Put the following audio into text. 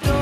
cuatro.